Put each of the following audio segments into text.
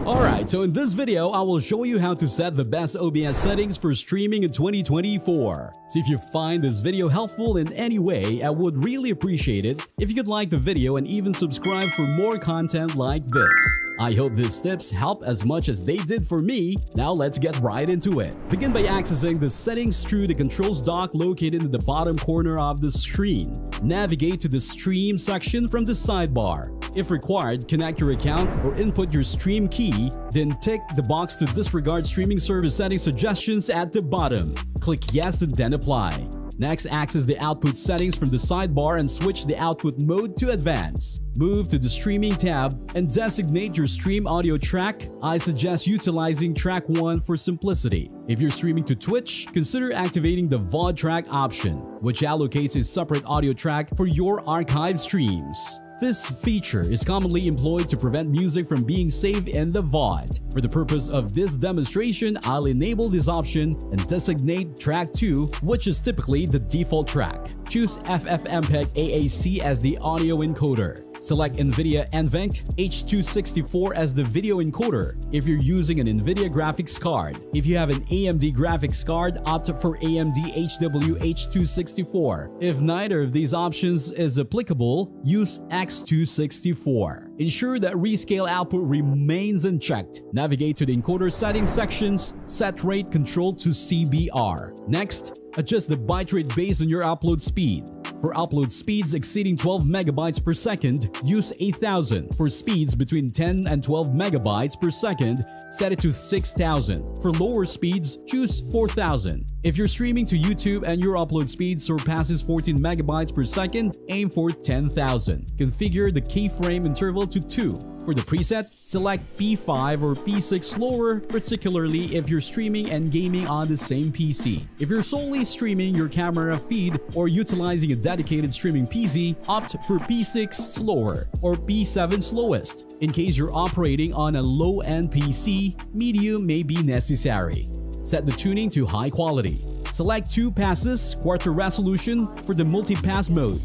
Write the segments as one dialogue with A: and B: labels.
A: Alright, so in this video, I will show you how to set the best OBS settings for streaming in 2024. So if you find this video helpful in any way, I would really appreciate it if you could like the video and even subscribe for more content like this. I hope these tips help as much as they did for me. Now let's get right into it. Begin by accessing the settings through the controls dock located in the bottom corner of the screen. Navigate to the stream section from the sidebar. If required, connect your account or input your stream key, then tick the box to disregard streaming service setting suggestions at the bottom. Click yes and then apply. Next, access the output settings from the sidebar and switch the output mode to advanced. Move to the streaming tab and designate your stream audio track. I suggest utilizing track 1 for simplicity. If you're streaming to Twitch, consider activating the VOD track option, which allocates a separate audio track for your archive streams. This feature is commonly employed to prevent music from being saved in the VOD. For the purpose of this demonstration, I'll enable this option and designate track 2, which is typically the default track. Choose FFmpeg AAC as the audio encoder. Select NVIDIA NVENC H264 as the video encoder if you're using an NVIDIA graphics card. If you have an AMD graphics card, opt for AMD HW H264. If neither of these options is applicable, use X264. Ensure that rescale output remains unchecked. Navigate to the encoder settings sections, set rate control to CBR. Next, adjust the bitrate based on your upload speed. For upload speeds exceeding 12 megabytes per second, use 8000. For speeds between 10 and 12 megabytes per second, set it to 6000. For lower speeds, choose 4000. If you're streaming to YouTube and your upload speed surpasses 14 megabytes per second, aim for 10,000. Configure the keyframe interval to 2. For the preset, select P5 or P6 slower, particularly if you're streaming and gaming on the same PC. If you're solely streaming your camera feed or utilizing a dedicated streaming PC, opt for P6 slower or P7 slowest. In case you're operating on a low-end PC, medium may be necessary. Set the tuning to high quality. Select two passes, quarter resolution for the multi-pass mode.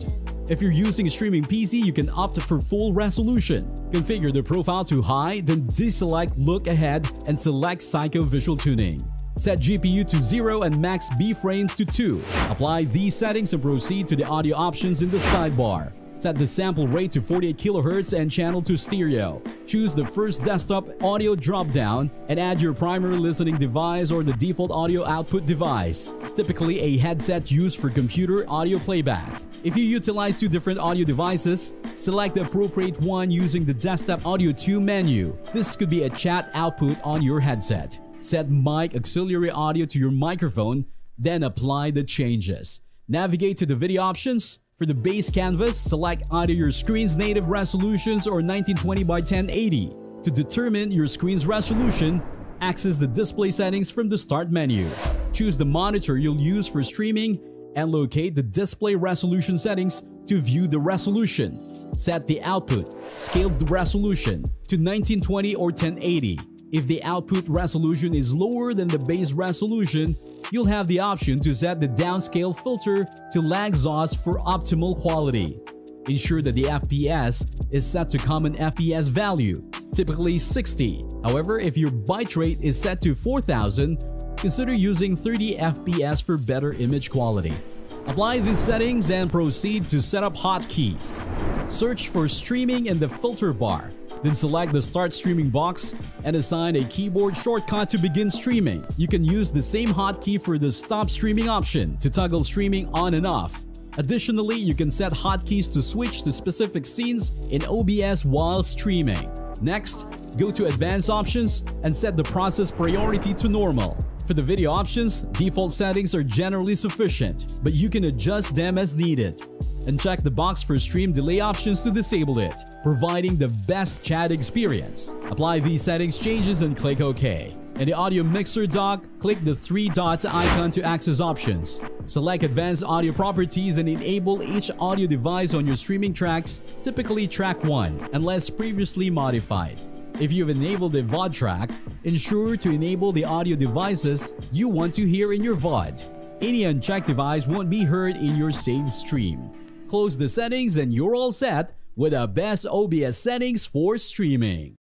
A: If you're using a streaming PC, you can opt for full resolution. Configure the profile to high, then deselect look ahead and select Psycho Visual Tuning. Set GPU to 0 and max B-frames to 2. Apply these settings and proceed to the audio options in the sidebar. Set the sample rate to 48 kHz and channel to stereo. Choose the first desktop audio drop-down and add your primary listening device or the default audio output device, typically a headset used for computer audio playback. If you utilize two different audio devices, select the appropriate one using the Desktop Audio 2 menu. This could be a chat output on your headset. Set mic auxiliary audio to your microphone, then apply the changes. Navigate to the video options. For the base canvas, select either your screen's native resolutions or 1920 by 1080. To determine your screen's resolution, access the display settings from the start menu. Choose the monitor you'll use for streaming and locate the display resolution settings to view the resolution. Set the output, scale the resolution to 1920 or 1080. If the output resolution is lower than the base resolution, you'll have the option to set the downscale filter to Lanczos for optimal quality. Ensure that the FPS is set to common FPS value, typically 60. However, if your bitrate is set to 4000, consider using 30 FPS for better image quality. Apply these settings and proceed to set up hotkeys. Search for streaming in the filter bar, then select the start streaming box and assign a keyboard shortcut to begin streaming. You can use the same hotkey for the stop streaming option to toggle streaming on and off. Additionally, you can set hotkeys to switch to specific scenes in OBS while streaming. Next, go to advanced options and set the process priority to normal. For the video options, default settings are generally sufficient, but you can adjust them as needed. And check the box for stream delay options to disable it, providing the best chat experience. Apply these settings changes and click OK. In the audio mixer dock, click the three dots icon to access options. Select advanced audio properties and enable each audio device on your streaming tracks, typically track 1, unless previously modified. If you've enabled a VOD track, ensure to enable the audio devices you want to hear in your VOD. Any unchecked device won't be heard in your saved stream. Close the settings and you're all set with the best OBS settings for streaming.